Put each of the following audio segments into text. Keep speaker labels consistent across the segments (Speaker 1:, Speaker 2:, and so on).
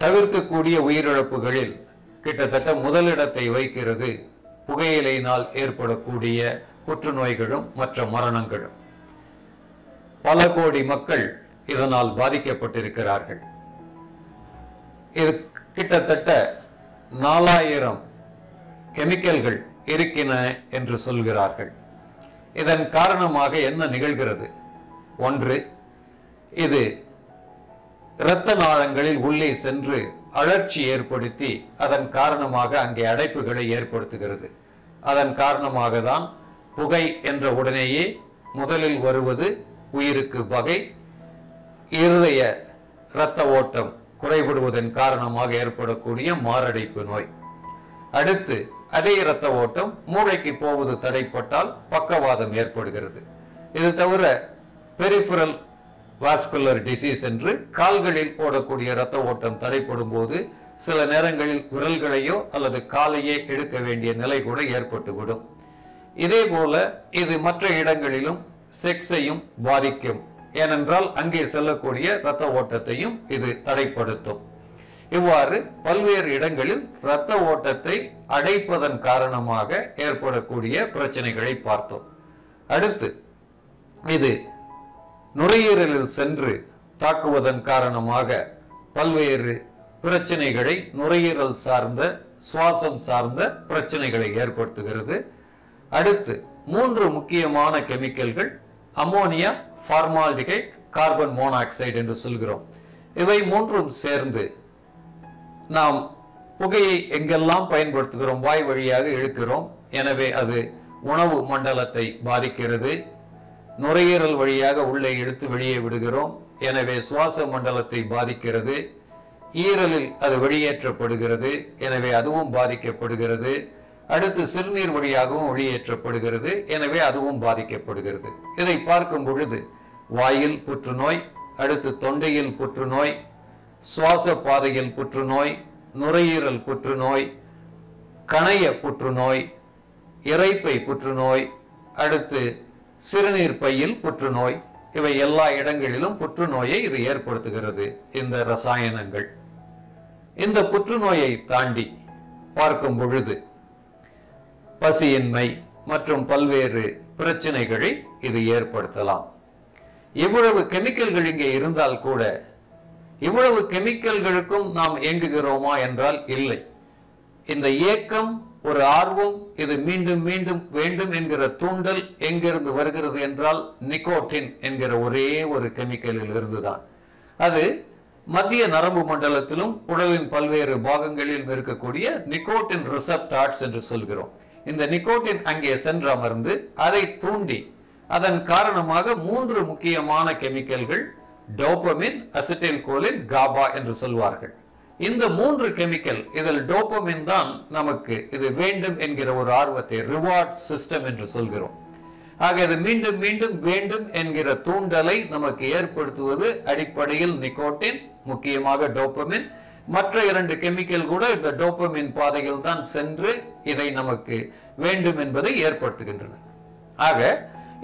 Speaker 1: தவிர்க்கக்கூடிய உயிரிழப்புகளில் கிட்டத்தட்ட முதலிடத்தை வைக்கிறது புகையிலையினால் ஏற்படக்கூடிய புற்றுநோய்களும் மற்ற மரணங்களும். பல கோடி மக்கள் இதனால் பாதிக்கப்பட்டிருக்கிறார்கள். இது கிட்டத்தட்ட நாலாயிரம் கெமிக்கல்கள் இருக்கின என்று சொல்கிறார்கள். இதன் காரணமாக என்ன நிகழ்கிறது? ஒன்று இது இரத்த நாளங்களில் உள்ளே சென்று அழற்சி ஏற்படுத்தி அதன் காரணமாக அங்கே அடைப்புகளை ஏற்படுத்துகிறது. அதன் காரணமாக தான் புகை என்ற உடனேயே முதலில் வருவது உயிருக்கு பகை இருதய இரத்த ஓட்டம் குறைபடுவதன் காரணமாக ஏற்படக்கூடிய மாரடைப்பு நோய். அடுத்து அதே இரத்த ஓட்டம் மூளைக்கு போவது தடைப்பட்டால் பக்கவாதம் ஏற்படுகிறது. இது தவிர பெரிஃபரல் வாஸ்குலர் டிசீஸ் என்று கால்களில் ஓடக்கூடிய இரத்த ஓட்டம் தடைப்படும் போது சில நேரங்களில் விரல்களையோ அல்லது காலையே எடுக்க வேண்டிய நிலை கூட ஏற்பட்டுவிடும். இதே போல இது மற்ற இடங்களிலும் செக்ஸையும் பாதிக்கும். ஏனென்றால் அங்கே செல்லக்கூடிய இரத்த ஓட்டத்தையும் இது தடைப்படுத்தும். இவ்வாறு பல்வேறு இடங்களில் இரத்த ஓட்டத்தை அடைப்பதன் காரணமாக ஏற்படக்கூடிய பிரச்சனைகளை பார்த்தோம். அடுத்து இது நுரையீரலில் சென்று தாக்குவதன் காரணமாக பல்வேறு பிரச்சனைகளை நுரையீரல் சார்ந்த சுவாசம் சார்ந்த பிரச்சனைகளை ஏற்படுத்துகிறது. அடுத்து மூன்று முக்கியமான கெமிக்கல்கள் அமோனியா ஃபார்மால்டிகைட் கார்பன் மோனாக்சைடு என்று சொல்கிறோம். இவை மூன்றும் சேர்ந்து நாம் புகையை எங்கெல்லாம் பயன்படுத்துகிறோம் வாய் வழியாக இழுக்கிறோம் எனவே அது உணவு மண்டலத்தை பாதிக்கிறது. நுரையீரல் வழியாக உள்ளே இழுத்து வெளியே விடுகிறோம். எனவே சுவாச மண்டலத்தை பாதிக்கிறது. ஈரலில் அது வெளியேற்றப்படுகிறது. எனவே அதுவும் பாதிக்கப்படுகிறது. அடுத்து சிறுநீர் வழியாகவும் வெளியேற்றப்படுகிறது. எனவே அதுவும் பாதிக்கப்படுகிறது. இதை பார்க்கும் பொழுது வாயில் புற்றுநோய் அடுத்து தொண்டையில் புற்றுநோய் சுவாச பாதையில் புற்றுநோய் நுரையீரல் புற்றுநோய் கணைய புற்றுநோய் இறைப்பை புற்றுநோய் அடுத்து சிறுநீர் பையில் புற்றுநோய். இவை எல்லா இடங்களிலும் புற்றுநோயை இது ஏற்படுத்துகிறது. இந்த ரசாயனங்கள். இந்த புற்றுநோயை தாண்டி பார்க்கும் பொழுது பசியின்மை மற்றும் பல்வேறு பிரச்சனைகளை இது ஏற்படுத்தலாம். இவ்வளவு கெமிக்கல்கள் இங்கே இருந்தால் கூட இவ்வளவு கெமிக்கல்களுக்கும் நாம் இயங்குகிறோமா என்றால் இல்லை. இந்த ஏக்கம் ஒரு ஆர்வம் இது மீண்டும் மீண்டும் வேண்டும் என்கிற தூண்டல் எங்கிருந்து வருகிறது என்றால் நிக்கோட்டின் என்கிற ஒரே ஒரு கெமிக்கலில் இருந்துதான். அது மத்திய நரம்பு மண்டலத்திலும் உடலின் பல்வேறு பாகங்களிலும் இருக்கக்கூடிய நிக்கோட்டின் ரிசப்டார்ட்ஸ் என்று சொல்கிறோம். இந்த நிக்கோட்டின் அங்கே சென்று அமர்ந்து அதை தூண்டி அதன் காரணமாக மூன்று முக்கியமான கெமிக்கல்கள் டோபமின் அசிட்டில் கோலின் காபா என்று சொல்வார்கள். இந்த மூன்று கெமிக்கல் இதில் டோபமின் தான் நமக்கு இது வேண்டும் என்கிற ஒரு ஆர்வத்தை ரிவார்ட் சிஸ்டம் என்று சொல்கிறோம். ஆக இது மீண்டும் மீண்டும் வேண்டும் என்கிற தூண்டலை நமக்கு ஏற்படுத்துவது அடிப்படையில் நிக்கோட்டின் முக்கியமாக டோப்பமின் மற்ற இரண்டு கெமிக்கல் கூட இந்த டோப்பமின் பாதையில் தான் சென்று இதை நமக்கு வேண்டும் என்பதை ஏற்படுத்துகின்றன. ஆக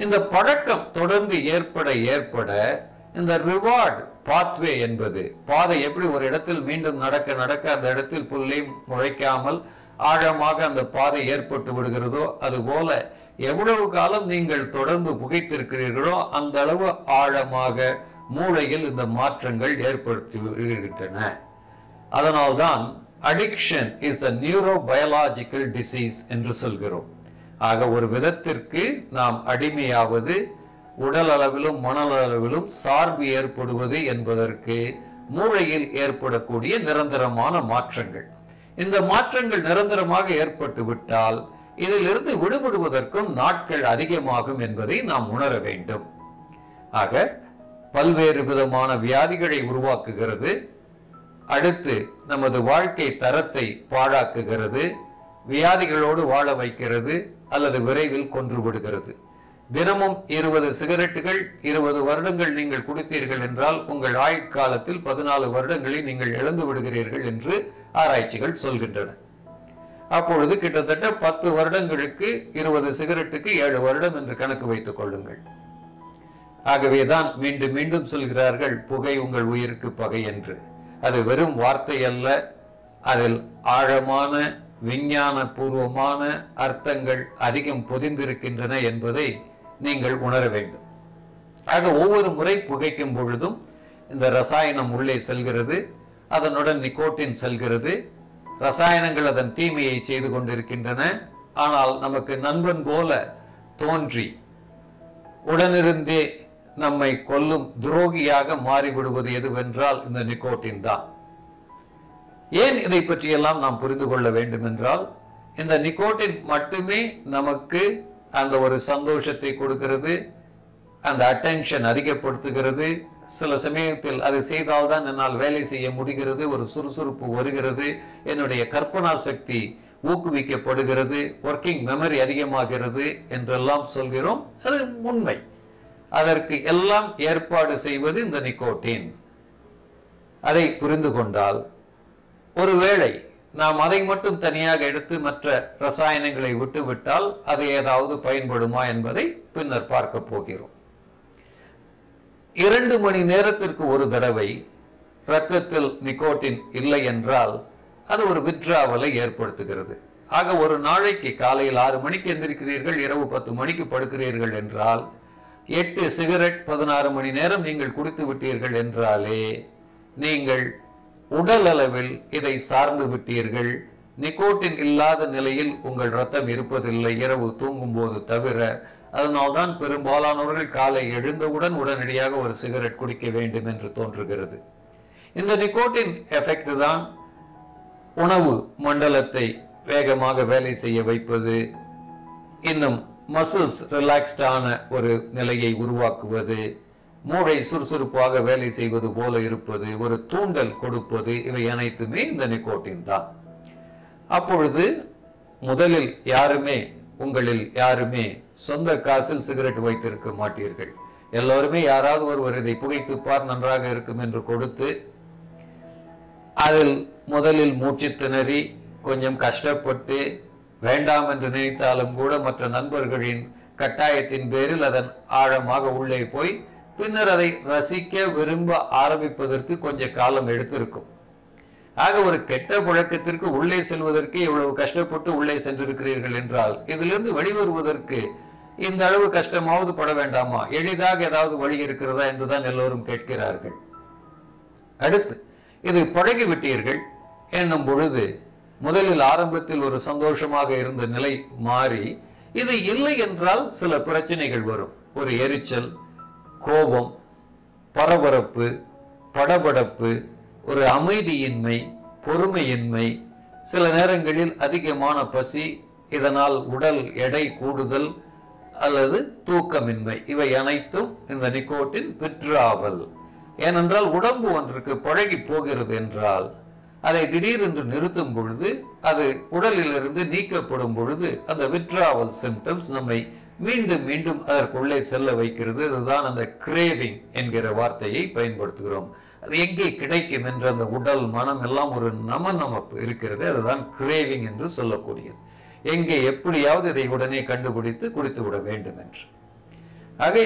Speaker 1: இந்த பழக்கம் தொடர்ந்து ஏற்பட ஏற்பட இந்த ரிவார்டு பாத்வே என்பது பாதை எப்படி ஒரு இடத்தில் மீண்டும் நடக்க நடக்க அந்த இடத்தில் புள்ளி முளைக்காமல் ஆழமாக அந்த பாதை ஏற்பட்டு விடுகிறதோ அதுபோல எவ்வளவு காலம் நீங்கள் தொடர்ந்து புகைத்திருக்கிறீர்களோ அந்த அளவு ஆழமாக மூளையில் இந்த மாற்றங்கள் ஏற்படுத்தி விடுகின்றன. அதனால்தான் addiction is the neurobiological disease என்று சொல்கிறோம். ஆக ஒரு விதத்திற்கு நாம் அடிமையாவது உடல் அளவிலும் மனல் அளவிலும் சார்பு ஏற்படுவது என்பதற்கு மூளையில் ஏற்படக்கூடிய நிரந்தரமான மாற்றங்கள். இந்த மாற்றங்கள் நிரந்தரமாக ஏற்பட்டு விட்டால் இதிலிருந்து விடுபடுவதற்கும் நாட்கள் அதிகமாகும் என்பதை நாம் உணர வேண்டும். ஆக பல்வேறு விதமான வியாதிகளை உருவாக்குகிறது. அடுத்து நமது வாழ்க்கை தரத்தை பாழாக்குகிறது. வியாதிகளோடு வாழ வைக்கிறது அல்லது விரைவில் கொன்றுவிடுகிறது. தினமும் இருபது சிகரெட்டுகள் இருபது வருடங்கள் நீங்கள் குடித்தீர்கள் என்றால் உங்கள் ஆயுட்காலத்தில் பதினாலு வருடங்களை நீங்கள் இழந்து விடுகிறீர்கள் என்று ஆராய்ச்சிகள் சொல்கின்றன. அப்பொழுது கிட்டத்தட்ட பத்து வருடங்களுக்கு இருபது சிகரெட்டுக்கு ஏழு வருடம் என்று கணக்கு வைத்துக் கொள்ளுங்கள். ஆகவேதான் மீண்டும் மீண்டும் சொல்கிறார்கள் புகை உங்கள் உயிருக்கு பகை என்று. அது வெறும் வார்த்தை அல்ல. அதில் ஆழமான விஞ்ஞான பூர்வமான அர்த்தங்கள் அதிகம் பொதிந்திருக்கின்றன என்பதை நீங்கள் உணர வேண்டும். ஆக ஒவ்வொரு முறை புகைக்கும் பொழுதும் இந்த ரசாயனம் உள்ளே செல்கிறது. அதனுடன் நிக்கோட்டின் செல்கிறது. ரசாயனங்கள் அதன் தீமையை செய்து கொண்டிருக்கின்றன. ஆனால் நமக்கு நண்பன் போல தோன்றி உடனிருந்தே நம்மை கொல்லும் துரோகியாக மாறிவிடுவது எதுவென்றால் இந்த நிக்கோட்டின் தான். ஏன் இதை பற்றியெல்லாம் நாம் புரிந்து கொள்ள வேண்டும் என்றால் இந்த நிக்கோட்டின் மட்டுமே நமக்கு அந்த ஒரு சந்தோஷத்தை கொடுக்கிறது அந்த அட்டென்ஷன் அதிகப்படுத்துகிறது. சில சமயத்தில் அதை செய்தால்தான் என்னால் வேலை செய்ய முடிகிறது ஒரு சுறுசுறுப்பு வருகிறது. என்னுடைய கற்பனா சக்தி ஊக்குவிக்கப்படுகிறது ஒர்க்கிங் மெமரி அதிகமாகிறது என்றெல்லாம் சொல்கிறோம். அது உண்மை. அதற்கு எல்லாம் ஏற்பாடு செய்வது இந்த நிக்கோட்டின். அதை புரிந்து கொண்டால் ஒருவேளை நாம் அதை மட்டும் தனியாக எடுத்து மற்ற ரசாயனங்களை விட்டுவிட்டால் அது ஏதாவது பயன்படுமா என்பதை பின்னர் பார்க்க போகிறோம். இரண்டு மணி நேரத்திற்கு ஒரு தடவை இரத்தத்தில் நிக்கோட்டின் இல்லை என்றால் அது ஒரு வித்ராவலை ஏற்படுத்துகிறது. ஆக ஒரு நாளைக்கு காலையில் ஆறு மணிக்கு எந்திருக்கிறீர்கள் இரவு பத்து மணிக்கு படுக்கிறீர்கள் என்றால் எட்டு சிகரெட் பதினாறு மணி நேரம் நீங்கள் குடித்து விட்டீர்கள் என்றாலே நீங்கள் உடல் அளவில் இதை சார்ந்து விட்டீர்கள். நிக்கோட்டின் இல்லாத நிலையில் உங்கள் ரத்தம் இருப்பதில்லை இரவு தூங்கும் போது தவிர அதனால்தான் பெரும்பாலானவர்கள் காலை எழுந்தவுடன் உடனடியாக ஒரு சிகரெட் குடிக்க வேண்டும் என்று தோன்றுகிறது. இந்த நிக்கோட்டின் எஃபெக்ட் தான் உணவு மண்டலத்தை வேகமாக வேலை செய்ய வைப்பது இன்னும் மசில்ஸ் ரிலாக்ஸ்டான ஒரு நிலையை உருவாக்குவது. மூளை சுறுசுறுப்பாக வேலை செய்வது போல இருப்பது ஒரு தூண்டல் கொடுப்பது இவை அனைத்துமே இந்த நிக்கோட்டின் தான். அப்பொழுது முதலில் யாருமே உங்களில் யாருமே சொந்த காசில் சிகரெட் வைத்திருக்க மாட்டீர்கள். எல்லோருமே யாராவது ஒருவர் இதை புகைத்துப்பார் நன்றாக இருக்கும் என்று கொடுத்து அதில் முதலில் மூச்சு திணறி கொஞ்சம் கஷ்டப்பட்டு வேண்டாம் என்று நினைத்தாலும் கூட மற்ற நண்பர்களின் கட்டாயத்தின் பேரில் அதன் ஆழமாக உள்ளே போய் பின்னர் அதை ரசிக்க விரும்ப ஆரம்பிப்பதற்கு கொஞ்ச காலம் எடுத்திருக்கும். ஆக ஒரு கெட்ட புழக்கத்திற்கு உள்ளே செல்வதற்கு இவ்வளவு கஷ்டப்பட்டு உள்ளே சென்றிருக்கிறீர்கள் என்றால் இதிலிருந்து வெளிவருவதற்கு இந்த அளவு கஷ்டமாவது பட வேண்டாமா? எளிதாக ஏதாவது வழி இருக்கிறதா என்றுதான் எல்லோரும் கேட்கிறார்கள். அடுத்து இது பழகி விட்டீர்கள் என்னும் பொழுது முதலில் ஆரம்பத்தில் ஒரு சந்தோஷமாக இருந்த நிலை மாறி இது இல்லை என்றால் சில பிரச்சனைகள் வரும். ஒரு எரிச்சல் கோபம் பரபரப்பு படபடப்பு ஒரு அமைதியின்மை பொறுமையின்மை சில நேரங்களில் அதிகமான பசி இதனால் உடல் எடை கூடுதல் அல்லது தூக்கமின்மை. இவை அனைத்தும் இந்த நிக்கோட்டின் விற்றாவல். ஏனென்றால் உடம்பு ஒன்றுக்கு பழகி போகிறது என்றால் அதை திடீரென்று நிறுத்தும் பொழுது அது உடலிலிருந்து நீக்கப்படும் பொழுது அந்த விற்றாவல் சிம்டம்ஸ் நம்மை மீண்டும் மீண்டும் அதற்குள்ளே செல்ல வைக்கிறது. அதுதான் அந்த கிரேவிங் என்கிற வார்த்தையை பயன்படுத்துகிறோம். அது எங்கே கிடைக்கும் என்ற அந்த உடல் மனம் எல்லாம் ஒரு நம நமப்பு இருக்கிறது. அதுதான் கிரேவிங் என்று சொல்லக்கூடியது. எங்கே எப்படியாவது இதை உடனே கண்டுபிடித்து குடித்து விட வேண்டும் என்று ஆகவே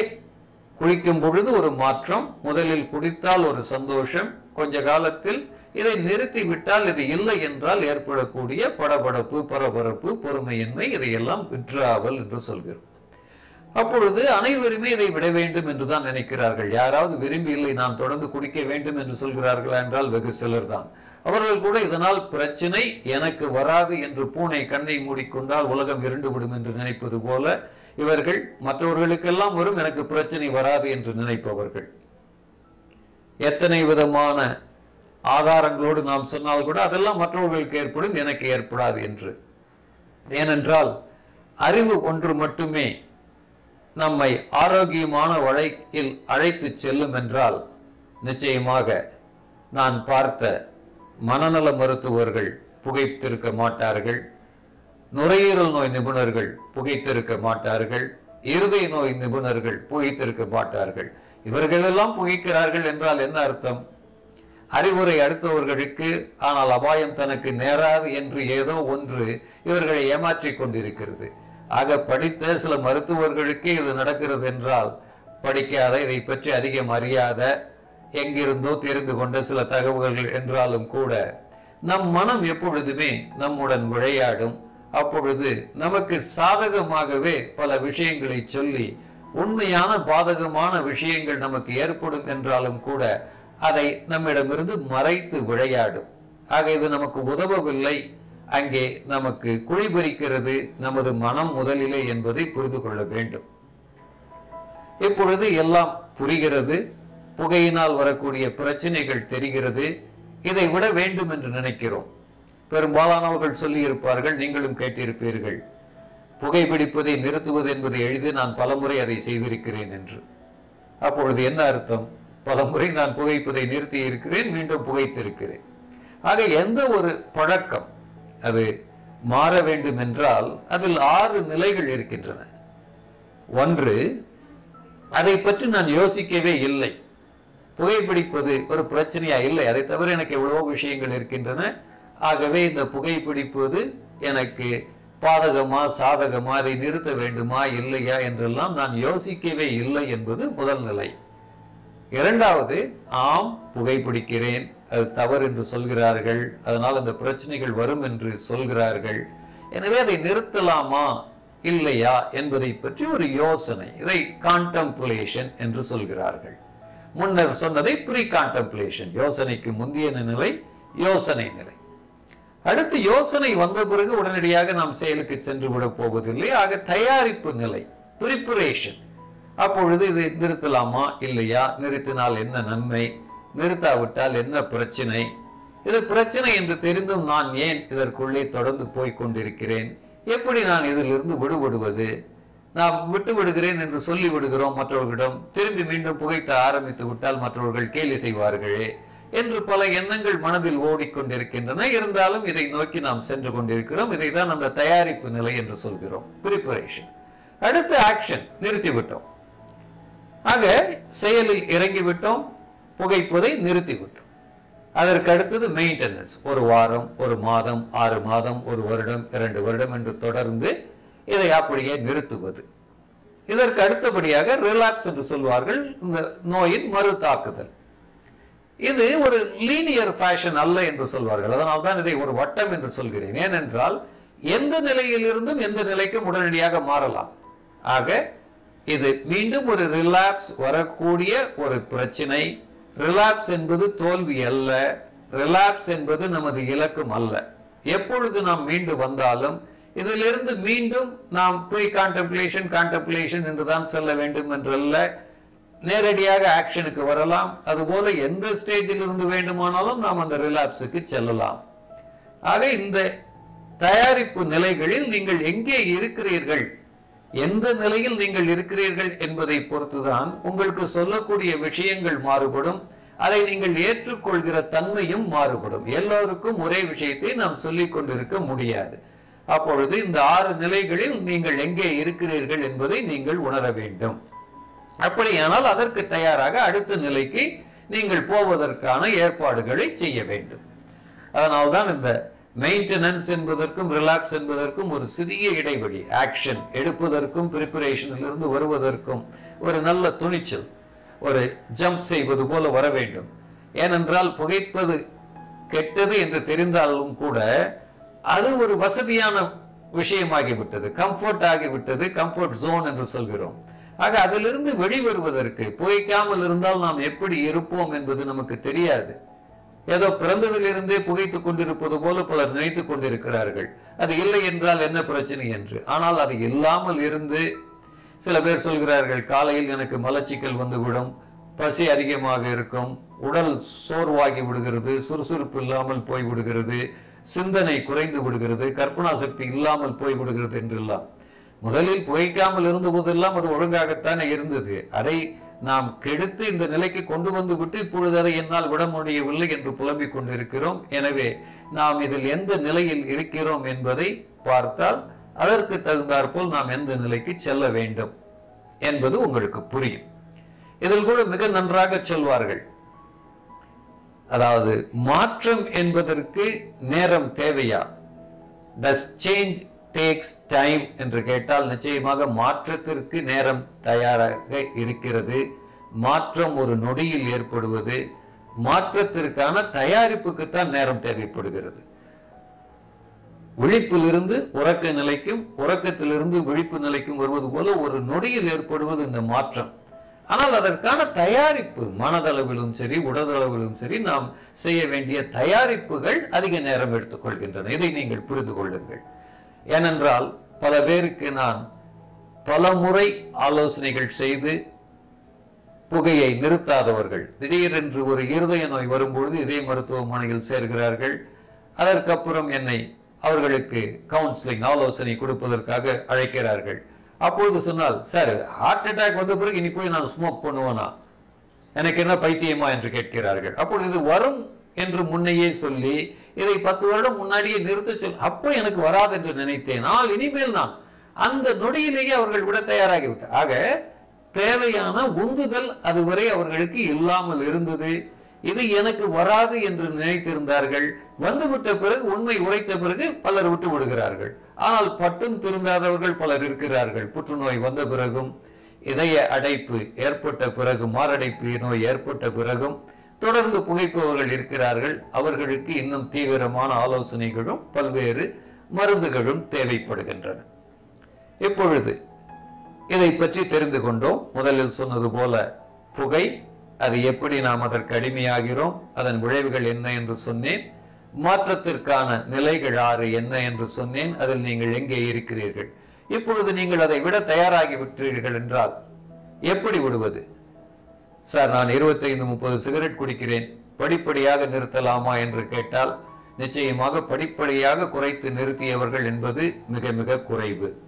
Speaker 1: குளிக்கும் பொழுது ஒரு மாற்றம் முதலில் குடித்தால் ஒரு சந்தோஷம் கொஞ்ச காலத்தில் இதை நிறுத்தி விட்டால் இது இல்லை என்றால் ஏற்படக்கூடிய படபடப்பு பரபரப்பு பொறுமையின்மை இதையெல்லாம் விற்றாவல் என்று சொல்கிறோம். அப்பொழுது அனைவருமே இதை விட வேண்டும் என்றுதான் நினைக்கிறார்கள். யாராவது விரும்பி இல்லை நான் தொடர்ந்து குடிக்க வேண்டும் என்று சொல்கிறார்களா என்றால் வெகு சிலர் தான் அவர்கள் கூட இதனால் பிரச்சனை எனக்கு வராது என்று பூனை கண்ணை மூடிக்கொண்டால் உலகம் இருண்டுவிடும் என்று நினைப்பது போல இவர்கள் மற்றவர்களுக்கெல்லாம் வரும் எனக்கு பிரச்சனை வராது என்று நினைப்பவர்கள். எத்தனை விதமான ஆதாரங்களோடு நாம் சொன்னால் கூட அதெல்லாம் மற்றவர்களுக்கு ஏற்படும் எனக்கு ஏற்படாது என்று. ஏனென்றால் அறிவு ஒன்று மட்டுமே நம்மை ஆரோக்கியமான வழக்கில் அழைத்து செல்லும் என்றால் நிச்சயமாக நான் பார்த்த மனநல மருத்துவர்கள் புகைத்திருக்க மாட்டார்கள் நுரையீரல் நோய் நிபுணர்கள் புகைத்திருக்க மாட்டார்கள் இருதய நோய் நிபுணர்கள் புகைத்திருக்க மாட்டார்கள். இவர்களெல்லாம் புகைக்கிறார்கள் என்றால் என்ன அர்த்தம்? அறிவுரை அடுத்தவர்களுக்கு ஆனால் அபாயம் தனக்கு நேராது என்று ஏதோ ஒன்று இவர்களை ஏமாற்றிக் கொண்டிருக்கிறது. ஆக படித்த சில மருத்துவர்களுக்கே இது நடக்கிறது என்றால் படிக்காத இதை பற்றி அதிகம் அறியாத எங்கிருந்தோ தெரிந்து கொண்ட சில தகவல்கள் என்றாலும் கூட நம் மனம் எப்பொழுதுமே நம்முடன் விளையாடும். அப்பொழுது நமக்கு சாதகமாகவே பல விஷயங்களை சொல்லி உண்மையான பாதகமான விஷயங்கள் நமக்கு ஏற்படும் என்றாலும் கூட அதை நம்மிடமிருந்து மறைத்து விளையாடும். ஆக இது நமக்கு உதவவில்லை. அங்கே நமக்கு குழிபறிக்கிறது நமது மனம் முதலிலே என்பதை புரிந்து கொள்ள வேண்டும். இப்பொழுது எல்லாம் புரிகிறது புகையினால் வரக்கூடிய பிரச்சனைகள் தெரிகிறது இதை விட வேண்டும் என்று நினைக்கிறோம். பெரும்பாலானவர்கள் சொல்லி இருப்பார்கள் நீங்களும் கேட்டிருப்பீர்கள் புகைப்பிடிப்பதை நிறுத்துவது என்பது எழுதி நான் பலமுறை அதை செய்திருக்கிறேன் என்று. அப்பொழுது என்ன அர்த்தம்? பலமுறை நான் புகைப்பதை நிறுத்தி இருக்கிறேன் மீண்டும் புகைத்திருக்கிறேன். ஆக எந்த ஒரு பழக்கம் அது மாற வேண்டும் என்றால் அதில் ஆறு நிலைகள் இருக்கின்றன. ஒன்று அதை பற்றி நான் யோசிக்கவே இல்லை. புகைப்பிடிப்பது ஒரு பிரச்சனையா? இல்லை. அதை தவிர எனக்கு எவ்வளவோ விஷயங்கள் இருக்கின்றன. ஆகவே இந்த புகைப்பிடிப்பது எனக்கு பாதகமா சாதகமா அதை நிறுத்த வேண்டுமா? இல்லையா? என்றெல்லாம் நான் யோசிக்கவே இல்லை என்பது முதல் நிலை. இரண்டாவது ஆம் புகைப்பிடிக்கிறேன் அது தவறு என்று சொல்கிறார்கள். அதனால் அந்த பிரச்சனைகள் வரும் என்று சொல்கிறார்கள். எனவே அதை நிறுத்தலாமா? இல்லையா? என்பதை பற்றி ஒரு யோசனை இதை கான்டம்ப்ளேஷன் என்று சொல்கிறார்கள். முன்னர் சொன்னதை ப்ரீ கான்டம்ப்ளேஷன் யோசனைக்கு முந்தைய நிலை யோசனை நிலை. அடுத்து யோசனை வந்த பிறகு உடனடியாக நாம் செயலுக்கு சென்று விட போவதில்லை. ஆக தயாரிப்பு நிலை ப்ரிப்பரேஷன் அப்பொழுது இது நிறுத்தலாமா? இல்லையா? நிறுத்தினால் என்ன நன்மை? நிறுத்தாவிட்டால் என்ன பிரச்சனை? இது பிரச்சனை என்று தெரிந்தும் நான் ஏன் இதற்குள்ளே தொடர்ந்து போய்க் கொண்டிருக்கிறேன்? எப்படி நான் இதிலிருந்து விடுபடுவது? நான் விட்டு விடுகிறேன் என்று சொல்லி விடுகிறோம் மற்றவர்களிடம். திரும்பி மீண்டும் புகைத்த ஆரம்பித்து விட்டால் மற்றவர்கள் கேலி செய்வார்களே என்று பல எண்ணங்கள் மனதில் ஓடிக்கொண்டிருக்கின்றன. இருந்தாலும் இதை நோக்கி நாம் சென்று கொண்டிருக்கிறோம். இதை தான் அந்த தயாரிப்பு நிலை என்று சொல்கிறோம். ப்ரிப்பரேஷன் அடுத்து ஆக்ஷன் நிறுத்திவிட்டோம். ஆக செயலில் இறங்கிவிட்டோம். புகைப்பதை நிறுத்திவிட்டோம். அதற்கு அடுத்தது மெயின்டெனன்ஸ் ஒரு வாரம் ஒரு மாதம் ஆறு மாதம் ஒரு வருடம் இரண்டு வருடம் என்று தொடர்ந்து இதை அப்படியே நிறுத்துவது. இதற்கு அடுத்தபடியாக ரிலாக்ஸ் என்று சொல்வார்கள் இந்த நோயின் மறு தாக்குதல். இது ஒரு லீனியர் ஃபேஷன் அல்ல என்று சொல்வார்கள். அதனால் தான் இதை ஒரு வட்டம் என்று சொல்கிறேன். ஏனென்றால் எந்த நிலையிலிருந்தும் எந்த நிலைக்கும் உடனடியாக மாறலாம். ஆக இது மீண்டும் ஒரு ரிலாப்ஸ் வரக்கூடிய ஒரு பிரச்சனை. ரிலாப்ஸ் என்பது தோல்வி அல்ல. ரிலாப்ஸ் என்பது நமது இலக்கும் அல்ல. எப்பொழுது நாம் மீண்டு வந்தாலும் இதிலிருந்து மீண்டும் நாம் ப்ரீ கான்டம்ப்ளேஷன் கான்டம்ப்ளேஷன் என்றுதான் செல்ல வேண்டும் என்றல்ல. நேரடியாக ஆக்ஷனுக்கு வரலாம். அதுபோல எந்த ஸ்டேஜில் இருந்து வேண்டுமானாலும் நாம் அந்த ரிலாப்ஸுக்கு செல்லலாம். ஆக இந்த தயாரிப்பு நிலைகளில் நீங்கள் எங்கே இருக்கிறீர்கள்? எந்த நிலையில் நீங்கள் இருக்கிறீர்கள் என்பதை பொறுத்துதான் உங்களுக்கு சொல்லக்கூடிய விஷயங்கள் மாறுபடும். அதை நீங்கள் ஏற்றுக்கொள்கிற தன்மையும் மாறுபடும். எல்லோருக்கும் ஒரே விஷயத்தை நாம் சொல்லிக் கொண்டிருக்க முடியாது. அப்பொழுது இந்த ஆறு நிலைகளில் நீங்கள் எங்கே இருக்கிறீர்கள் என்பதை நீங்கள் உணர வேண்டும். அப்படியானால் அதற்கு தயாராக அடுத்த நிலைக்கு நீங்கள் போவதற்கான ஏற்பாடுகளை செய்ய வேண்டும். அதனால்தான் இந்த மெயின்டெனன்ஸ் என்பதற்கும் ரிலாக்ஸ் என்பதற்கும் ஒரு சிறிய இடைவெளி. ஆக்ஷன் எடுப்பதற்கும் ப்ரிப்பரேஷனில் இருந்து வருவதற்கும் ஒரு நல்ல துணிச்சல் ஒரு ஜம்ப் செய்வது போல வர வேண்டும். ஏனென்றால் புகைப்பது கெட்டது என்று தெரிந்தாலும் கூட அது ஒரு வசதியான விஷயமாகிவிட்டது. கம்ஃபர்ட் ஆகிவிட்டது கம்ஃபர்ட் ஜோன் என்று சொல்கிறோம். ஆக அதிலிருந்து வெளிவருவதற்கு புகைக்காமல் இருந்தால் நாம் எப்படி இருப்போம் என்பது நமக்கு தெரியாது. ஏதோ பிறந்ததிலிருந்தே புகைத்துக் கொண்டிருப்பது போல பலர் நினைத்துக் கொண்டிருக்கிறார்கள். அது இல்லை என்றால் என்ன பிரச்சனை என்று? ஆனால் அது இல்லாமல் இருந்து சில பேர் சொல்கிறார்கள் காலையில் எனக்கு மலச்சிக்கல் வந்துவிடும் பசி அதிகமாக இருக்கும் உடல் சோர்வாகி விடுகிறது சுறுசுறுப்பு இல்லாமல் போய் விடுகிறது சிந்தனை குறைந்து விடுகிறது கற்பனா சக்தி இல்லாமல் போய் விடுகிறது என்றெல்லாம். முதலில் புகைக்காமல் இருந்த போதெல்லாம் அது ஒழுங்காகத்தானே இருந்தது. அதை நாம் கெடுத்து இந்த நிலைக்கு கொண்டு வந்து விட்டு இப்பொழுது அதை என்னால் விட முடியவில்லை என்று புலம்பிக் கொண்டிருக்கிறோம். எனவே நாம் இதில் எந்த நிலையில் இருக்கிறோம் என்பதை பார்த்தால் அதற்கு தகுந்தாற்போல் நாம் எந்த நிலைக்கு செல்ல வேண்டும் என்பது உங்களுக்கு புரியும். இதில் கூட மிக நன்றாக சொல்வார்கள். அதாவது மாற்றம் என்பதற்கு நேரம் தேவையா? டஸ் சேஞ்ச் டேக்ஸ் டைம் என்று கேட்டால் நிச்சயமாக மாற்றத்திற்கு நேரம் தயாராக இருக்கிறது. மாற்றம் ஒரு நொடியில் ஏற்படுவது மாற்றத்திற்கான தயாரிப்புக்குத்தான் நேரம் தேவைப்படுகிறது. விழிப்பிலிருந்து உறக்க நிலைக்கும் உறக்கத்திலிருந்து விழிப்பு நிலைக்கும் வருவது போல ஒரு நொடியில் ஏற்படுவது இந்த மாற்றம். ஆனால் அதற்கான தயாரிப்பு மனதளவிலும் சரி உடலளவிலும் சரி நாம் செய்ய வேண்டிய தயாரிப்புகள் அதிக நேரம் எடுத்துக்கொள்கின்றன. இதை நீங்கள் புரிந்து கொள்ளுங்கள். ஏனென்றால் பல பேருக்கு நான் பல முறை ஆலோசனைகள் செய்து புகையை நிறுத்தாதவர்கள். திடீரென்று ஒரு இருதய நோய் வரும்பொழுது இதய மருத்துவமனையில் சேர்கிறார்கள். அதற்கப்புறம் என்னை அவர்களுக்கு கவுன்சிலிங் ஆலோசனை கொடுப்பதற்காக அழைக்கிறார்கள். அப்பொழுது சொன்னால் சார் ஹார்ட் அட்டாக் வந்த பிறகு இனி போய் நான் ஸ்மோக் பண்ணுவேனா? எனக்கு என்ன பைத்தியமா? என்று கேட்கிறார்கள். அப்பொழுது இது வரும் என்று முன்னையே சொல்லி இதை பத்து வருடம் முன்னாடியே நிறுத்த சொல் அப்போ எனக்கு வராது என்று நினைத்தேன். ஆனால் இனிமேல் நான் அந்த நொடியிலேயே அவர்கள் விட தயாராகிவிட்டார். ஆக தேவையான உந்துதல் அதுவரை அவர்களுக்கு இல்லாமல் இருந்தது. இது எனக்கு வராது என்று நினைத்திருந்தார்கள். வந்துவிட்ட பிறகு உண்மை உரைத்த பிறகு பலர் விட்டு விடுகிறார்கள். ஆனால் பட்டும் திருந்தாதவர்கள் பலர் இருக்கிறார்கள். புற்றுநோய் வந்த பிறகும் இதய அடைப்பு ஏற்பட்ட பிறகு மாரடைப்பு நோய் ஏற்பட்ட பிறகும் தொடர்ந்து புகைப்பவர்கள் இருக்கிறார்கள். அவர்களுக்கு இன்னும் தீவிரமான ஆலோசனைகளும் பல்வேறு மருந்துகளும் தேவைப்படுகின்றன. இப்பொழுது இதை பற்றி தெரிந்து கொண்டோம். முதலில் சொன்னது போல புகை அது எப்படி நாம் அதற்கு அடிமையாகிறோம் அதன் விளைவுகள் என்ன என்று சொன்னேன். மாற்றத்திற்கான நிலைகள் ஆறு என்ன என்று சொன்னேன். அதில் நீங்கள் எங்கே இருக்கிறீர்கள்? இப்பொழுது நீங்கள் அதை விட தயாராகி விட்டீர்கள் என்றால் எப்படி விடுவது? சார் நான் இருபத்தைந்து முப்பது சிகரெட் குடிக்கிறேன். படிப்படியாக நிறுத்தலாமா? என்று கேட்டால் நிச்சயமாக படிப்படியாக குறைத்து நிறுத்தியவர்கள் என்பது மிக மிக குறைவு.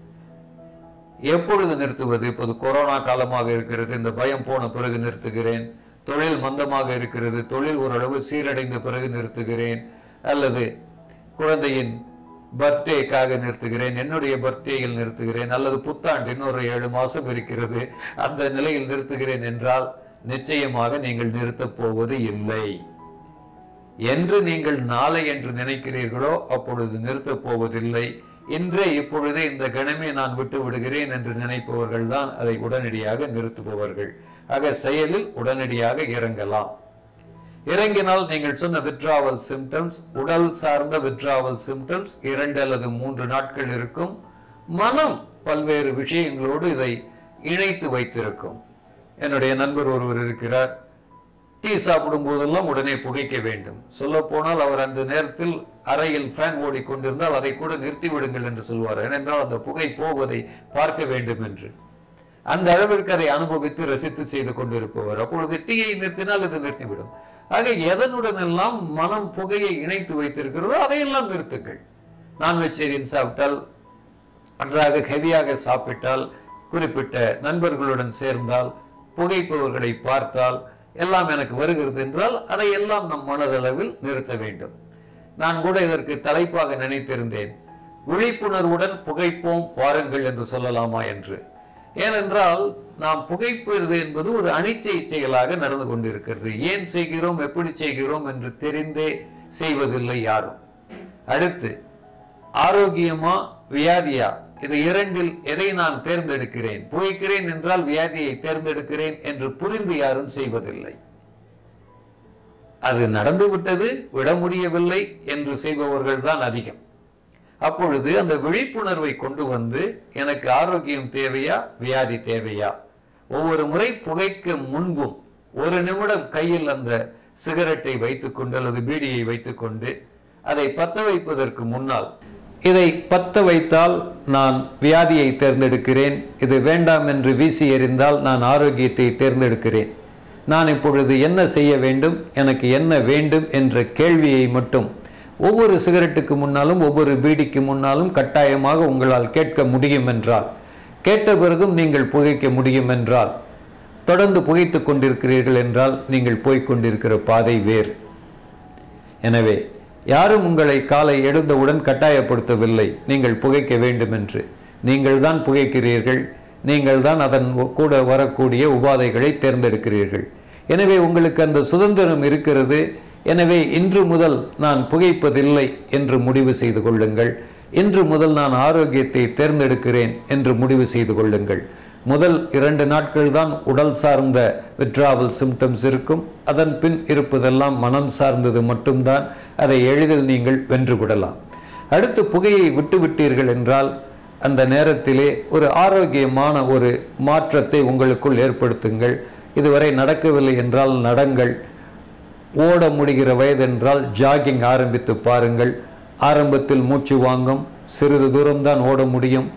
Speaker 1: எப்பொழுது நிறுத்துவது? இப்போது கொரோனா காலமாக இருக்கிறது. இந்த பயம் போன பிறகு நிறுத்துகிறேன். தொழில் மந்தமாக இருக்கிறது. தொழில் ஓரளவு சீரடைந்த பிறகு நிறுத்துகிறேன். அல்லது குழந்தையின் பர்த்டேக்காக நிறுத்துகிறேன். என்னுடைய பர்த்டேயில் நிறுத்துகிறேன். அல்லது புத்தாண்டு இன்னொரு ஏழு மாசம் இருக்கிறது. அந்த நிலையில் நிறுத்துகிறேன் என்றால் நிச்சயமாக நீங்கள் நிறுத்தப் போவது இல்லை. என்று நீங்கள் நாளை என்று நினைக்கிறீர்களோ அப்பொழுது நிறுத்தப் போவதில்லை. இன்றே இப்பொழுதே இந்த கணமே நான் விட்டு விடுகிறேன் என்று நினைப்பவர்கள் தான் அதை உடனடியாக நிறுத்துபவர்கள். ஆக செயலில் உடனடியாக இறங்கலாம். இறங்கினால் நீங்கள் சொன்ன வித்ராவல் சிம்டம்ஸ் உடல் சார்ந்த வித்ராவல் சிம்டம்ஸ் இரண்டு அல்லது மூன்று நாட்கள் இருக்கும். மனம் பல்வேறு விஷயங்களோடு இதை இணைத்து வைத்திருக்கும். என்னுடைய நண்பர் ஒருவர் இருக்கிறார். டீ சாப்பிடும் போதெல்லாம் உடனே புகைக்க வேண்டும். சொல்ல போனால் அவர் அந்த நேரத்தில் அறையில் ஃபேன் ஓடிக்கொண்டிருந்தால் அதை கூட நிறுத்தி விடுங்கள் என்று சொல்வார். ஏனென்றால் அந்த புகை போவதை பார்க்க வேண்டும் என்று. அந்த அளவிற்கு அதை அனுபவித்து ரசித்து செய்து கொண்டிருப்பவர். அப்பொழுது டீயை நிறுத்தினால் அது நிறுத்திவிடும். ஆக எதனுடன் எல்லாம் மனம் புகையை இணைத்து வைத்திருக்கிறதோ அதையெல்லாம் நிறுத்துங்கள். நான்வெஜிடேரியன் சாப்பிட்டால் நன்றாக ஹெவியாக சாப்பிட்டால் குறிப்பிட்ட நண்பர்களுடன் சேர்ந்தால் புகைப்பவர்களை பார்த்தால் எல்லாம் எனக்கு வருகிறது என்றால் அதை எல்லாம் நம் மனதளவில் நிறுத்த வேண்டும். நான் கூட இதற்கு தலைப்பாக நினைத்திருந்தேன். விழிப்புணர்வுடன் புகைப்போம் பாருங்கள் என்று சொல்லலாமா என்று. ஏனென்றால் நாம் புகைப்பது என்பது ஒரு அனிச்சை செயலாக நடந்து கொண்டிருக்கிறது. ஏன் செய்கிறோம்? எப்படி செய்கிறோம்? என்று தெரிந்தே செய்வதில்லை யாரும். அடுத்து ஆரோக்கியமா? வியாதியா? இது இரண்டில் எதை நான் தேர்ந்தெடுக்கிறேன்? புகைக்கிறேன் என்றால் வியாதியை தேர்ந்தெடுக்கிறேன் என்று புரிந்து யாரும் செய்வதில்லை. அது நடந்துவிட்டது விட முடியவில்லை என்று செய்பவர்கள் தான் அதிகம். அப்பொழுது அந்த விழிப்புணர்வை கொண்டு வந்து எனக்கு ஆரோக்கியம் தேவையா வியாதி தேவையா? ஒவ்வொரு முறை புகைக்க முன்பும் ஒரு நிமிடம் கையில் அந்த சிகரெட்டை வைத்துக்கொண்டு அல்லது பீடியை வைத்துக்கொண்டு அதை பத்த வைப்பதற்கு முன்னால் இதை பத்த வைத்தால் நான் வியாதியை தேர்ந்தெடுக்கிறேன். இது வேண்டாம் என்று வீசி எறிந்தால் நான் ஆரோக்கியத்தை தேர்ந்தெடுக்கிறேன். நான் இப்பொழுது என்ன செய்ய வேண்டும்? எனக்கு என்ன வேண்டும்? என்ற கேள்வியை மட்டும் ஒவ்வொரு சிகரெட்டுக்கு முன்னாலும் ஒவ்வொரு பீடிக்கு முன்னாலும் கட்டாயமாக உங்களால் கேட்க முடியும் என்றால் கேட்ட பிறகும் நீங்கள் புகைக்க முடியும் என்றால் தொடர்ந்து புகைத்துக் கொண்டிருக்கிறீர்கள் என்றால் நீங்கள் போய்க் கொண்டிருக்கிற பாதை வேறு. எனவே யாரும் உங்களை காலை எழுந்தவுடன் கட்டாயப்படுத்தவில்லை. நீங்கள் புகைக்க வேண்டும் என்று நீங்கள் தான் புகைக்கிறீர்கள். நீங்கள் தான் அதன் கூட வரக்கூடிய உபாதைகளை தேர்ந்தெடுக்கிறீர்கள். எனவே உங்களுக்கு அந்த சுதந்திரம் இருக்கிறது. எனவே இன்று முதல் நான் புகைப்பதில்லை என்று முடிவு செய்து கொள்ளுங்கள். இன்று முதல் நான் ஆரோக்கியத்தை தேர்ந்தெடுக்கிறேன் என்று முடிவு செய்து கொள்ளுங்கள். முதல் இரண்டு நாட்கள் தான் உடல் சார்ந்த விட்ராவல் சிம்டம்ஸ் இருக்கும். அதன் பின் இருப்பதெல்லாம் மனம் சார்ந்தது மட்டும்தான். அதை எளிதில் நீங்கள் வென்று விடலாம். அடுத்து புகையை விட்டுவிட்டீர்கள் என்றால் அந்த நேரத்திலே ஒரு ஆரோக்கியமான ஒரு மாற்றத்தை உங்களுக்குள் ஏற்படுத்துங்கள். இதுவரை நடக்கவில்லை என்றால் நடங்கள். ஓட முடிகிற வயதென்றால் ஜாகிங் ஆரம்பித்து பாருங்கள். ஆரம்பத்தில் மூச்சு வாங்கும். சிறிது தூரம்தான் ஓட முடியும்.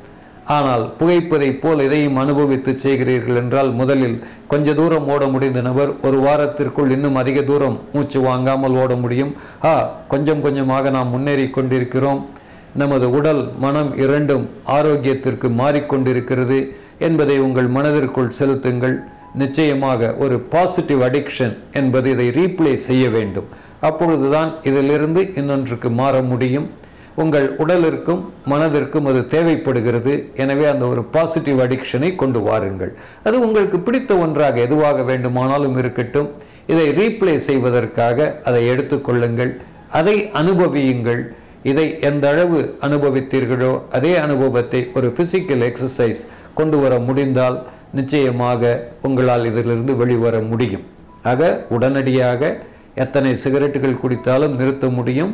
Speaker 1: ஆனால் புகைப்பதைப் போல் இதையும் அனுபவித்து செய்கிறீர்கள் என்றால் முதலில் கொஞ்ச தூரம் ஓட முடிந்த நபர் ஒரு வாரத்திற்குள் இன்னும் அதிக தூரம் மூச்சு வாங்காமல் ஓட முடியும். ஆ கொஞ்சம் கொஞ்சமாக நாம் முன்னேறி கொண்டிருக்கிறோம். நமது உடல் மனம் இரண்டும் ஆரோக்கியத்திற்கு மாறிக்கொண்டிருக்கிறது என்பதை உங்கள் மனதிற்குள் செலுத்துங்கள். நிச்சயமாக ஒரு பாசிட்டிவ் அடிக்ஷன் என்பது இதை ரீப்ளேஸ் செய்ய வேண்டும். அப்பொழுதுதான் இதிலிருந்து இன்னொன்றுக்கு மாற முடியும். உங்கள் உடலிற்கும் மனதிற்கும் அது தேவைப்படுகிறது. எனவே அந்த ஒரு பாசிட்டிவ் அடிக்ஷனை கொண்டு வாருங்கள். அது உங்களுக்கு பிடித்த ஒன்றாக எதுவாக வேண்டுமானாலும் இருக்கட்டும். இதை ரீப்ளே செய்வதற்காக அதை எடுத்துக்கொள்ளுங்கள் அதை அனுபவியுங்கள். இதை எந்த அளவு அனுபவித்தீர்களோ அதே அனுபவத்தை ஒரு பிசிக்கல் எக்ஸசைஸ் கொண்டு வர முடிந்தால் நிச்சயமாக உங்களால் இதிலிருந்து வெளிவர முடியும். ஆக உடனடியாக எத்தனை சிகரெட்டுகள் குடித்தாலும் நிறுத்த முடியும்.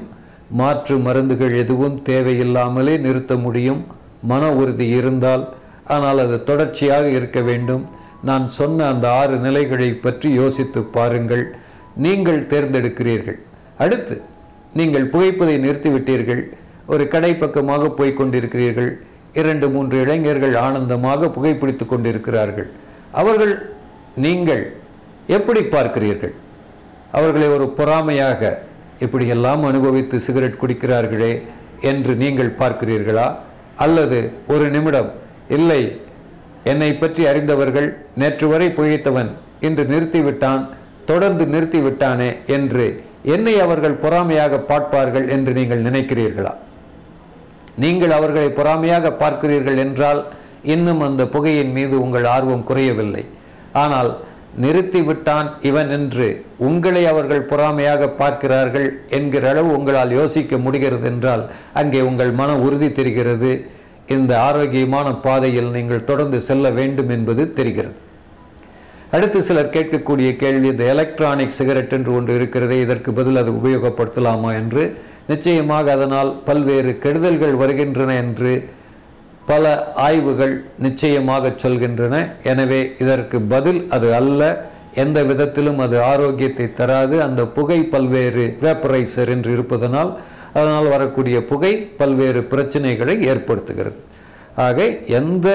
Speaker 1: மாற்று மருந்துகள் எதுவும் தேவையில்லாமலே நிறுத்த முடியும். மன உறுதி இருந்தால் ஆனால் அது தொடர்ச்சியாக இருக்க வேண்டும். நான் சொன்ன அந்த ஆறு நிலைகளை பற்றி யோசித்து பாருங்கள். நீங்கள் தேர்ந்தெடுக்கிறீர்கள். அடுத்து நீங்கள் புகைப்பதை நிறுத்திவிட்டீர்கள். ஒரு கடை பக்கமாக போய்க் கொண்டிருக்கிறீர்கள். இரண்டு மூன்று இளைஞர்கள் ஆனந்தமாக புகைப்பிடித்துக் கொண்டிருக்கிறார்கள். அவர்கள் நீங்கள் எப்படி பார்க்கிறீர்கள்? அவர்களை ஒரு பொறாமையாக இப்படியெல்லாம் அனுபவித்து சிகரெட் குடிக்கிறார்களே என்று நீங்கள் பார்க்கிறீர்களா? அல்லது ஒரு நிமிடம் இல்லை என்னை பற்றி அறிந்தவர்கள் நேற்று வரை புகைத்தவன் இன்று நிறுத்திவிட்டான் தொடர்ந்து நிறுத்திவிட்டானே என்று என்னை அவர்கள் பொறாமையாக பார்ப்பார்கள் என்று நீங்கள் நினைக்கிறீர்களா? நீங்கள் அவர்களை பொறாமையாக பார்க்கிறீர்கள் என்றால் இன்னும் அந்த புகையின் மீது உங்கள் ஆர்வம் குறையவில்லை. ஆனால் நிறுத்திவிட்டான் இவன் என்று உங்களை அவர்கள் பொறாமையாக பார்க்கிறார்கள் என்கிற அளவு உங்களால் யோசிக்க முடிகிறது என்றால் அங்கே உங்கள் மன உறுதி தெரிகிறது. இந்த ஆரோக்கியமான பாதையில் நீங்கள் தொடர்ந்து செல்ல வேண்டும் என்பது தெரிகிறது. அடுத்து சிலர் கேட்கக்கூடிய கேள்வி இந்த எலக்ட்ரானிக் சிகரெட் என்று ஒன்று இருக்கிறதே இதற்கு பதில் அது உபயோகப்படுத்தலாமா என்று. நிச்சயமாக அதனால் பல்வேறு கெடுதல்கள் வருகின்றன என்று பல ஆய்வுகள் நிச்சயமாக சொல்கின்றன. எனவே இதற்கு பதில் அது அல்ல. எந்த விதத்திலும் அது ஆரோக்கியத்தை தராது. அந்த புகை பல்வேறு வேப்பரைசர் என்று இருப்பதனால் அதனால் வரக்கூடிய புகை பல்வேறு பிரச்சனைகளை ஏற்படுத்துகிறது. ஆக எந்த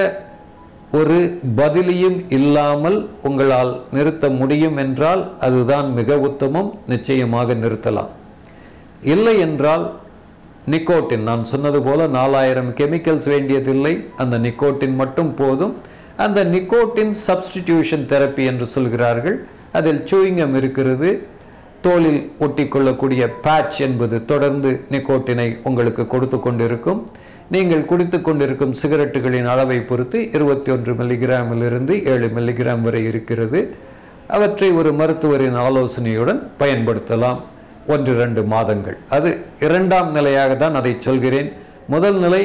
Speaker 1: ஒரு பதிலியும் இல்லாமல் உங்களால் நிறுத்த முடியும் என்றால் அதுதான் மிக உத்தமம். நிச்சயமாக நிறுத்தலாம். இல்லை என்றால் நிக்கோட்டின். நான் சொன்னது போல நாலாயிரம் கெமிக்கல்ஸ் வேண்டியதில்லை. அந்த நிக்கோட்டின் மட்டும் போதும். அந்த நிக்கோட்டின் சப்ஸ்டிடியூஷன் தெரப்பி என்று சொல்கிறார்கள். அதில் சூயிங்கம் இருக்கிறது. தோலில் ஒட்டிக்கொள்ளக்கூடிய பேட்ச் என்பது தொடர்ந்து நிக்கோட்டினை உங்களுக்கு கொடுத்து கொண்டிருக்கும். நீங்கள் குடித்து கொண்டிருக்கும் சிகரெட்டுகளின் அளவை பொறுத்து இருபத்தி ஒன்று மில்லிகிராமிலிருந்து ஏழு மில்லிகிராம் வரை இருக்கிறது. அவற்றை ஒரு மருத்துவரின் ஆலோசனையுடன் பயன்படுத்தலாம். ஒன்று இரண்டு மாதங்கள். அது இரண்டாம் நிலையாக தான் அதை சொல்கிறேன். முதல் நிலை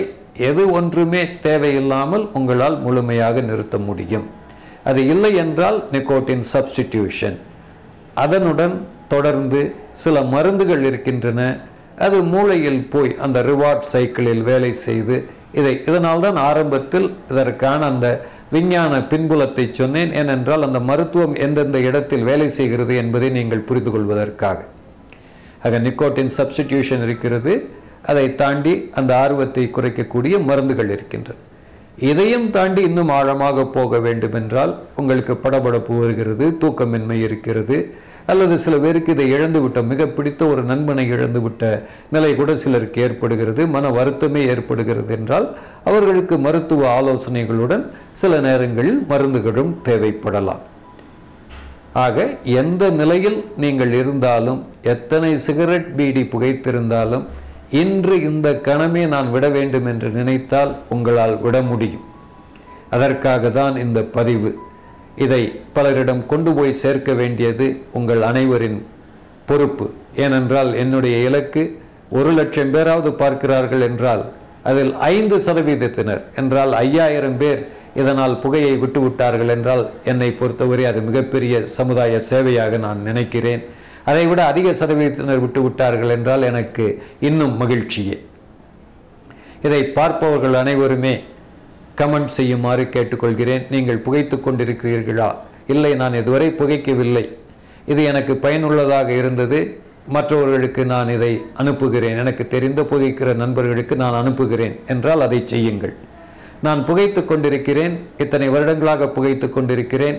Speaker 1: எது ஒன்றுமே தேவையில்லாமல் உங்களால் முழுமையாக நிறுத்த முடியும். அது இல்லை என்றால் நிக்கோட்டின் சப்ஸ்டிடியூஷன். அதனுடன் தொடர்ந்து சில மருந்துகள் இருக்கின்றன. அது மூளையில் போய் அந்த ரிவார்ட் சைக்கிளில் வேலை செய்து இதை இதனால் தான் ஆரம்பத்தில் இதற்கான அந்த விஞ்ஞான பின்புலத்தை சொன்னேன். ஏனென்றால் அந்த மருத்துவம் எந்தெந்த இடத்தில் வேலை செய்கிறது என்பதை நீங்கள் புரிந்து கொள்வதற்காக. ஆக நிக்கோட்டின் சப்ஸ்டிடியூஷன் இருக்கிறது. அதை தாண்டி அந்த ஆர்வத்தை குறைக்கக்கூடிய மருந்துகள் இருக்கின்றன. இதையும் தாண்டி இன்னும் ஆழமாக போக வேண்டும் என்றால் உங்களுக்கு படபடப்பு வருகிறது தூக்கமின்மை இருக்கிறது. அல்லது சில பேருக்கு இதை இழந்துவிட்ட மிக பிடித்த ஒரு நண்பனை இழந்துவிட்ட நிலை கூட சிலருக்கு ஏற்படுகிறது மன வருத்தமே ஏற்படுகிறது என்றால் அவர்களுக்கு மருத்துவ ஆலோசனைகளுடன் சில நேரங்களில் மருந்துகளும் தேவைப்படலாம். ஆக எந்த நிலையில் நீங்கள் இருந்தாலும் எத்தனை சிகரெட் பீடி புகைத்திருந்தாலும் இன்று இந்த கணமே நான் விட வேண்டும் என்று நினைத்தால் உங்களால் விட முடியும். அதற்காக தான் இந்த பதிவு. இதை பலரிடம் கொண்டு போய் சேர்க்க வேண்டியது உங்கள் அனைவரின் பொறுப்பு. ஏனென்றால் என்னுடைய இலக்கு ஒரு லட்சம் பேராவது பார்க்கிறார்கள் என்றால் அதில் ஐந்து சதவீதத்தினர். என்றால் ஐயாயிரம் பேர் இதனால் புகையை விட்டுவிட்டார்கள் என்றால் என்னை பொறுத்தவரை அது மிகப்பெரிய சமுதாய சேவையாக நான் நினைக்கிறேன். அதை விட அதிக சதவீதத்தினர் விட்டுவிட்டார்கள் என்றால் எனக்கு இன்னும் மகிழ்ச்சியே. இதை பார்ப்பவர்கள் அனைவருமே கமெண்ட் செய்யுமாறு கேட்டுக்கொள்கிறேன். நீங்கள் புகைத்து கொண்டிருக்கிறீர்களா? இல்லை நான் இதுவரை புகைக்கவில்லை. இது எனக்கு பயனுள்ளதாக இருந்தது. மற்றவர்களுக்கு நான் இதை அனுப்புகிறேன். எனக்கு தெரிந்த புகைக்கிற நண்பர்களுக்கு நான் அனுப்புகிறேன் என்றால் அதை செய்யுங்கள். நான் புகைத்து கொண்டிருக்கிறேன் இத்தனை வருடங்களாக புகைத்து கொண்டிருக்கிறேன்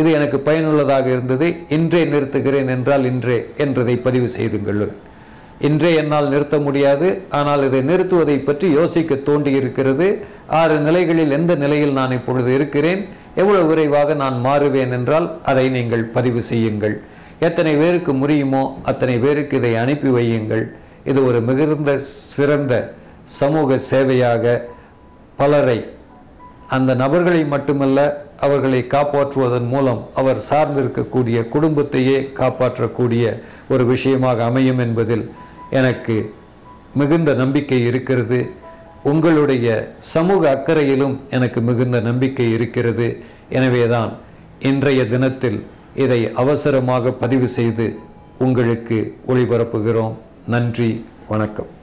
Speaker 1: இது எனக்கு பயனுள்ளதாக இருந்தது இன்றே நிறுத்துகிறேன் என்றால் இன்றே என்றதை பதிவு செய்துங்கள் இன்றே என்னால் நிறுத்த முடியாது ஆனால் இதை நிறுத்துவதை பற்றி யோசிக்க தோண்டி இருக்கிறது ஆறு நிலைகளில் எந்த நிலையில் நான் இப்பொழுது இருக்கிறேன் எவ்வளவு விரைவாக நான் மாறுவேன் என்றால் அதை நீங்கள் பதிவு செய்யுங்கள். எத்தனை பேருக்கு முடியுமோ அத்தனை பேருக்கு இதை அனுப்பி வையுங்கள். இது ஒரு மிகுந்த சிறந்த சமூக சேவையாக பலரை. அந்த நபர்களை மட்டுமல்ல அவர்களை காப்பாற்றுவதன் மூலம் அவர் சார்ந்திருக்கக்கூடிய குடும்பத்தையே காப்பாற்றக்கூடிய ஒரு விஷயமாக அமையும் என்பதில் எனக்கு மிகுந்த நம்பிக்கை இருக்கிறது. உங்களுடைய சமூக அக்கறையிலும் எனக்கு மிகுந்த நம்பிக்கை இருக்கிறது. எனவேதான் இன்றைய தினத்தில் இதை அவசரமாக பதிவு செய்து உங்களுக்கு ஒளிபரப்புகிறோம். நன்றி வணக்கம்.